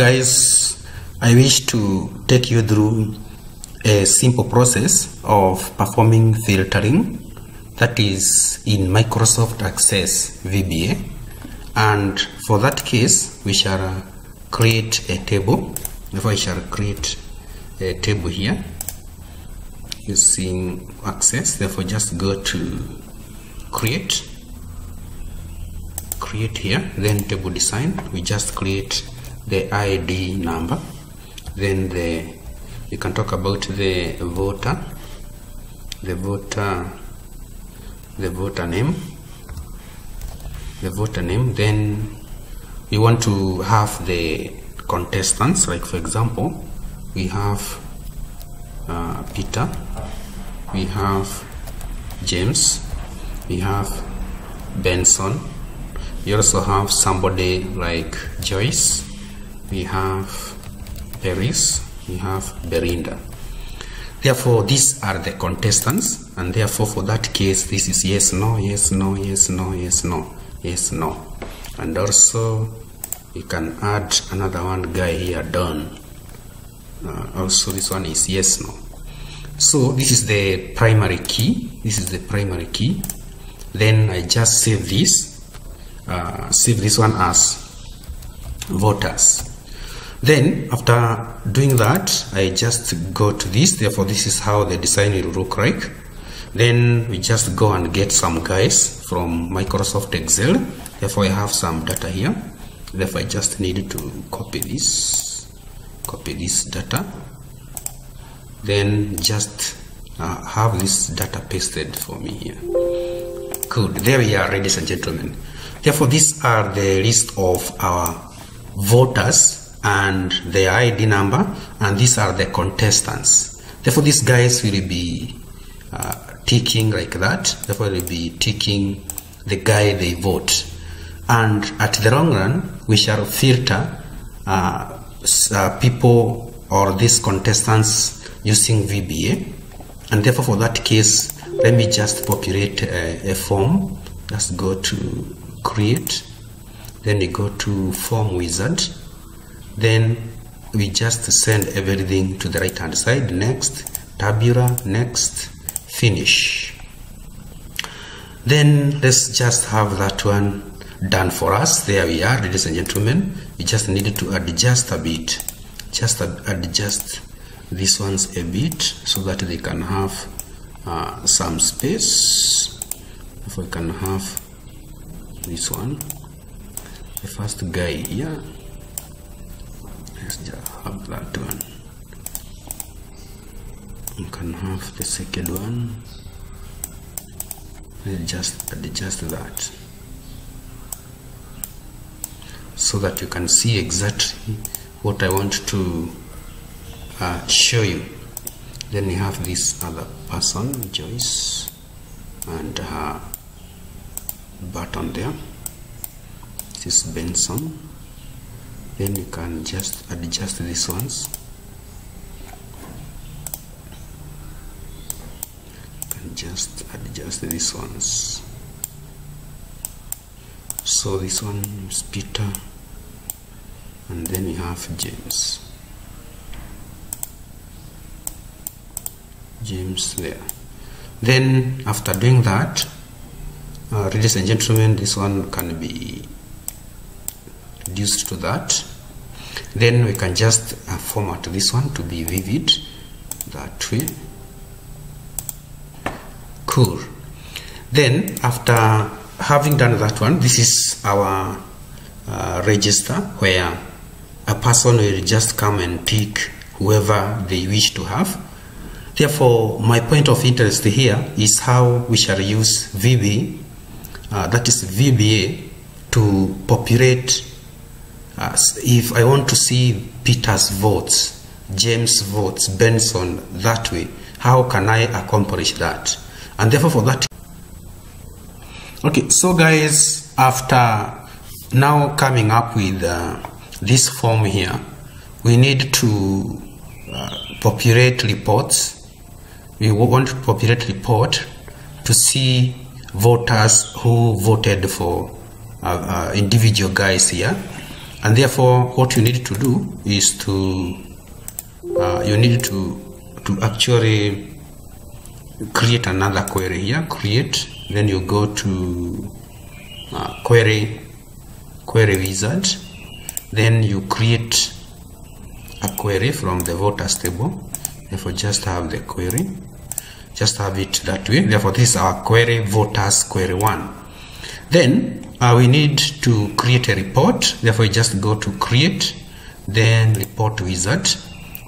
Guys, I wish to take you through a simple process of performing filtering that is in Microsoft Access VBA and for that case we shall create a table. Therefore I shall create a table here using access therefore just go to create. Create here then table design. We just create the ID number then the you can talk about the voter the voter the voter name the voter name then you want to have the contestants like for example we have uh, Peter we have James we have Benson we also have somebody like Joyce we have Paris we have Berinda. Therefore these are the contestants and therefore for that case this is yes no yes no yes no yes no yes no. And also you can add another one guy here done uh, also this one is yes no. So this is the primary key this is the primary key. Then I just save this uh, save this one as voters then after doing that I just go to this. Therefore this is how the design will look like. Then we just go and get some guys from Microsoft Excel. Therefore I have some data here. Therefore I just need to copy this copy this data. Then just uh, have this data pasted for me here. Good. There we are ladies and gentlemen. Therefore these are the list of our voters and their ID number and these are the contestants. Therefore these guys will be uh, ticking like that. Therefore will be ticking the guy they vote. And at the long run we shall filter uh, uh, people or these contestants using VBA and therefore for that case let me just populate a, a form. Just go to create. Then you go to form wizard then we just send everything to the right hand side. Next tabular next finish. Then let's just have that one done for us. There we are ladies and gentlemen. We just needed to adjust a bit. Just adjust these ones a bit so that they can have uh, some space. If we can have this one. The first guy here just have that one you can have the second one. Let's just adjust that so that you can see exactly what I want to uh, show you. Then you have this other person Joyce and her button there. This is Benson then you can just adjust these ones. And just adjust these ones. So this one is Peter and then you have James. James there. Then after doing that uh, ladies and gentlemen this one can be reduced to that then we can just uh, format this one to be vivid. That way cool. Then after having done that one this is our uh, register where a person will just come and pick whoever they wish to have. Therefore my point of interest here is how we shall use VB uh, that is VBA to populate if I want to see Peter's votes James votes Benson that way how can I accomplish that? And therefore for that okay so guys after now coming up with uh, this form here we need to uh, populate reports. We want to populate report to see voters who voted for uh, uh, individual guys here and therefore what you need to do is to uh, you need to to actually create another query here. Create then you go to uh, query query wizard. Then you create a query from the voters table. Therefore just have the query. Just have it that way. Therefore this is our query voters query one then uh, we need to create a report. Therefore you just go to create then report wizard.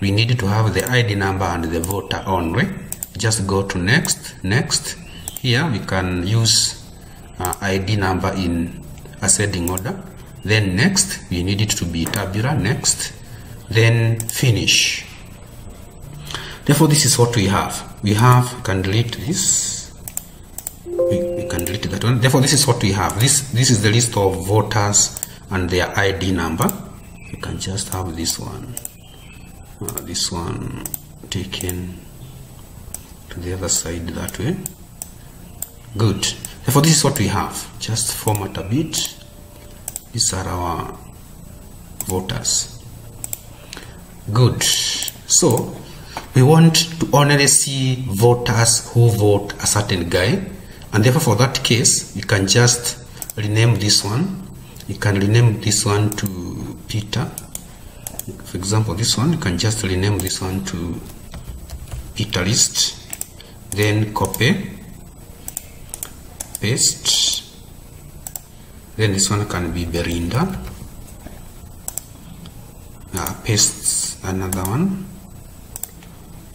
We need to have the id number and the voter only. Just go to next next. Here we can use uh, id number in ascending order. Then next we need it to be tabular next. Then finish. Therefore this is what we have. We have we can delete this we, we can delete that one. Therefore this is what we have. This this is the list of voters and their id number. You can just have this one. Uh, this one taken to the other side that way. Good. Therefore this is what we have. Just format a bit. These are our voters. Good. So we want to only see voters who vote a certain guy and therefore for that case you can just rename this one. You can rename this one to Peter. For example this one you can just rename this one to Peter list. Then copy paste. Then this one can be Berinda uh, paste another one.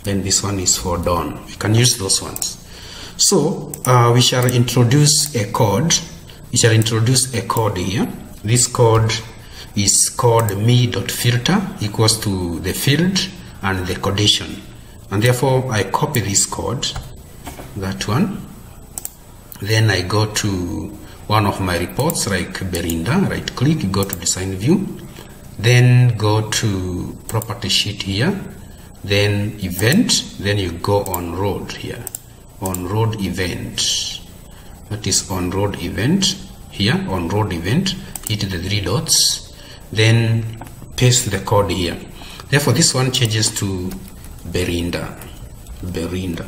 Then this one is for Dawn you can use those ones so uh, we shall introduce a code we shall introduce a code here. This code is called me.filter equals to the field and the condition. and therefore I copy this code that one. Then I go to one of my reports like Berinda right click go to design view. Then go to property sheet here. Then event. Then you go on road here on road event. That is on road event. Here on road event hit the three dots then paste the code here. Therefore this one changes to Berinda. Berinda.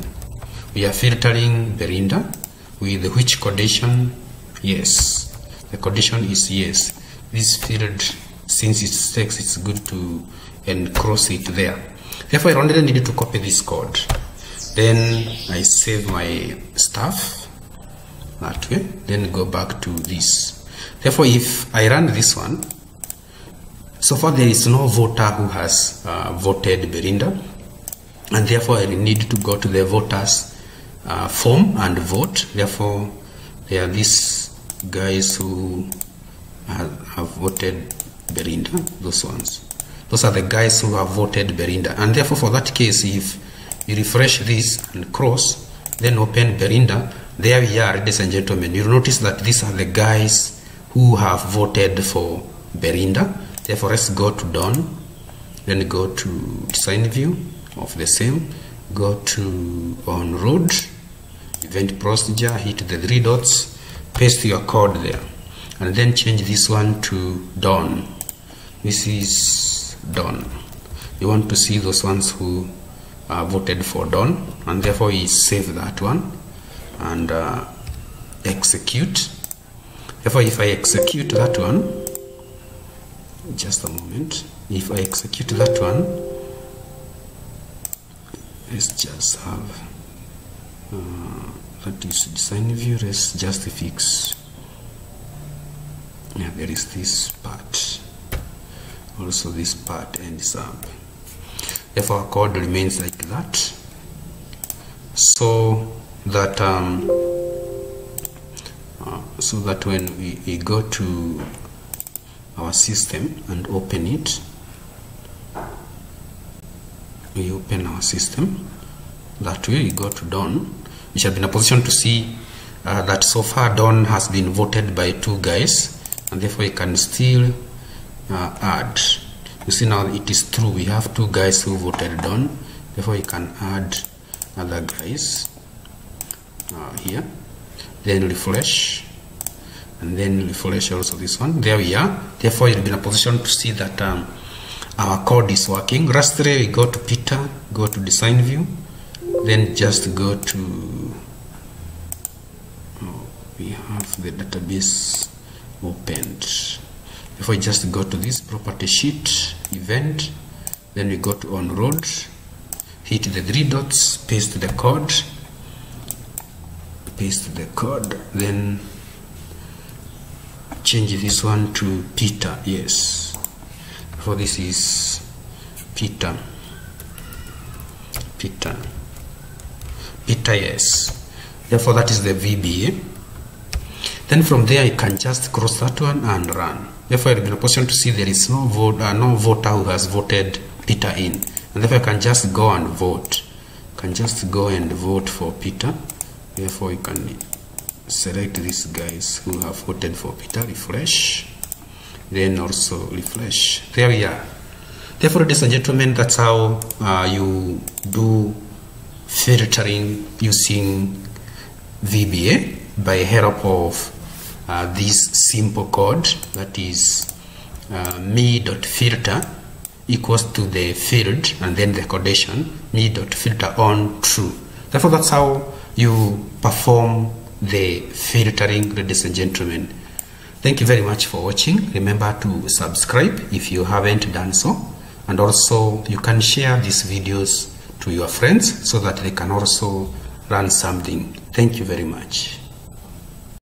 We are filtering Berinda with which condition yes. The condition is yes. This field since it's text it's good to encross it there. Therefore I only need to copy this code then I save my stuff that way then go back to this. Therefore if I run this one so far there is no voter who has uh, voted Berinda and therefore I need to go to the voters uh, form and vote. Therefore there are these guys who have, have voted Berinda those ones. Those are the guys who have voted Berinda. And therefore for that case if you refresh this and cross then open Berinda. There we are ladies and gentlemen. You'll notice that these are the guys who have voted for Berinda. Therefore let's go to Dawn then go to design view of the same. Go to on road event procedure hit the three dots paste your code there. And then change this one to Dawn this is Dawn you want to see those ones who uh, voted for Dawn and therefore we save that one and uh, execute. Therefore if I execute that one just a moment. If I execute that one let's just have uh, that is design view let's just fix. Yeah there is this part. Also this part ends up therefore our code remains like that. So that um, uh, so that when we, we go to our system and open it we open our system that way we go to Dawn. We shall be in a position to see uh, that so far Dawn has been voted by two guys and therefore you can still uh, add you see now it is true. We have two guys who voted Dawn therefore you can add other guys uh, here. Then refresh. And then refresh also this one. There we are. Therefore you'll be in a position to see that um, our code is working. Lastly we go to peter go to design view. Then just go to oh, we have the database opened. If I just go to this property sheet event then we go to on road hit the three dots paste the code paste the code then change this one to Peter yes. For this is Peter. Peter. Peter yes. Therefore that is the VBA then from there I can just cross that one and run therefore I'll be in a position to see there is no vote uh, no voter who has voted Peter in. And therefore I can just go and vote. Can just go and vote for Peter. Therefore you can select these guys who have voted for Peter refresh. Then also refresh. There we are. Therefore ladies and gentlemen that's how uh, you do filtering using VBA by help of uh, this simple code that is uh, me.filter equals to the field and then the condition me.filter on true. Therefore that's how you perform the filtering ladies and gentlemen. Thank you very much for watching. Remember to subscribe if you haven't done so. And also you can share these videos to your friends so that they can also learn something. Thank you very much